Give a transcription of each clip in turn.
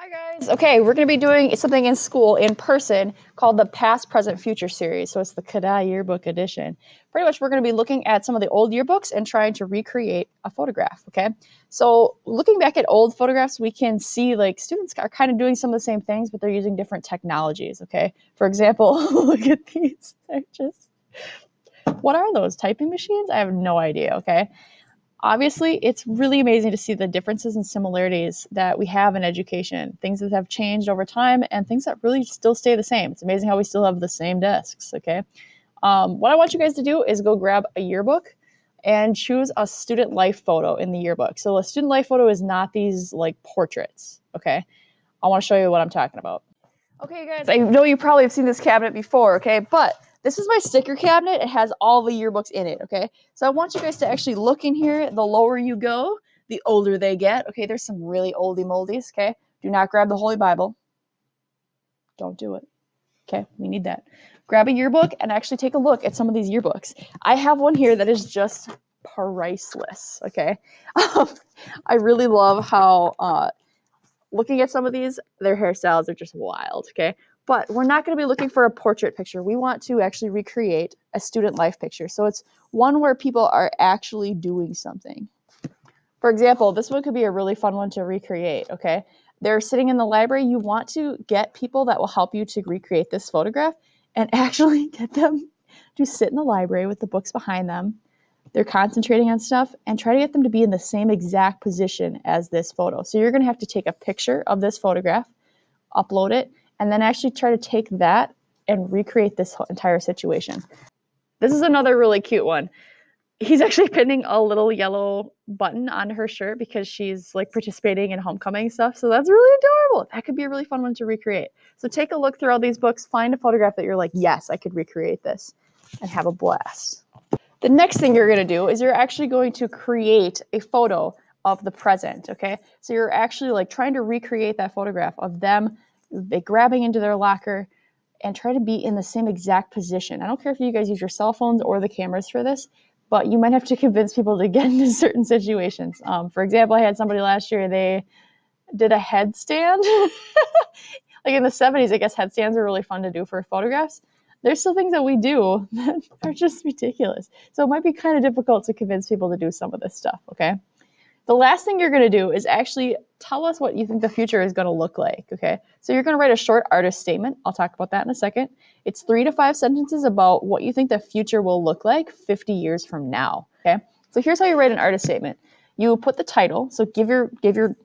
Hi guys. Okay, we're going to be doing something in school in person called the Past, Present, Future series. So it's the Cadott Yearbook Edition. Pretty much, we're going to be looking at some of the old yearbooks and trying to recreate a photograph. Okay, so looking back at old photographs, we can see like students are kind of doing some of the same things, but they're using different technologies. Okay, for example, look at these. They're just what are those typing machines? I have no idea. Okay, obviously it's really amazing to see the differences and similarities that we have in education things that have changed over time and things that really still stay the same. It's amazing how we still have the same desks okay? Um, what i want you guys to do is go grab a yearbook and choose a student life photo in the yearbook. So a student life photo is not these like portraits okay? I want to show you what i'm talking about. Okay guys. I know you probably have seen this cabinet before okay? But this is my sticker cabinet. It has all the yearbooks in it, okay? So I want you guys to actually look in here. The lower you go, the older they get. Okay, there's some really oldie moldies, okay? Do not grab the Holy Bible. Don't do it. Okay, we need that. Grab a yearbook and actually take a look at some of these yearbooks. I have one here that is just priceless, okay? I really love how uh, looking at some of these, their hairstyles are just wild, okay? But we're not going to be looking for a portrait picture. We want to actually recreate a student life picture. So it's one where people are actually doing something. For example, this one could be a really fun one to recreate, okay? They're sitting in the library. You want to get people that will help you to recreate this photograph and actually get them to sit in the library with the books behind them. They're concentrating on stuff and try to get them to be in the same exact position as this photo. So you're going to have to take a picture of this photograph, upload it, and then actually try to take that and recreate this entire situation. This is another really cute one. He's actually pinning a little yellow button on her shirt because she's like participating in homecoming stuff. So that's really adorable. That could be a really fun one to recreate. So take a look through all these books, find a photograph that you're like, yes, I could recreate this, and have a blast. The next thing you're going to do is you're actually going to create a photo of the present, okay? So you're actually like trying to recreate that photograph of them they grabbing into their locker and try to be in the same exact position. I don't care if you guys use your cell phones or the cameras for this, but you might have to convince people to get into certain situations. Um, for example, I had somebody last year, they did a headstand. like in the 70s, I guess headstands are really fun to do for photographs. There's still things that we do that are just ridiculous. So it might be kind of difficult to convince people to do some of this stuff, okay? The last thing you're going to do is actually tell us what you think the future is going to look like. Okay. So you're going to write a short artist statement. I'll talk about that in a second. It's three to five sentences about what you think the future will look like 50 years from now. Okay. So here's how you write an artist statement. You put the title. So give your give your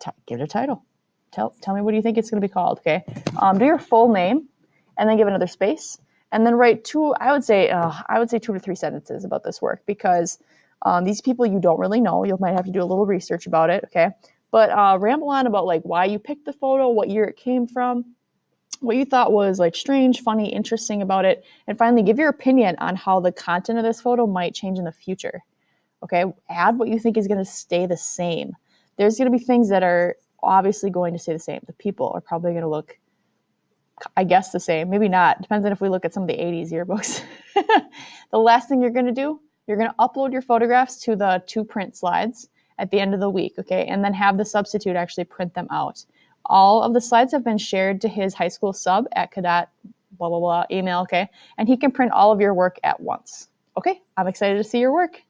t- give it a title. Tell tell me what do you think it's going to be called. Okay. Um, do your full name, and then give another space, and then write two. I would say uh, I would say two to three sentences about this work because um, these people you don't really know. You might have to do a little research about it. Okay. But uh, ramble on about like why you picked the photo, what year it came from, what you thought was like strange, funny, interesting about it, and finally give your opinion on how the content of this photo might change in the future. Okay, add what you think is going to stay the same. There's going to be things that are obviously going to stay the same. The people are probably going to look, I guess, the same. Maybe not. Depends on if we look at some of the 80s yearbooks. the last thing you're going to do, you're going to upload your photographs to the two print slides at the end of the week, okay? And then have the substitute actually print them out. All of the slides have been shared to his high school sub at cadott blah blah blah email, okay? And he can print all of your work at once. Okay, I'm excited to see your work.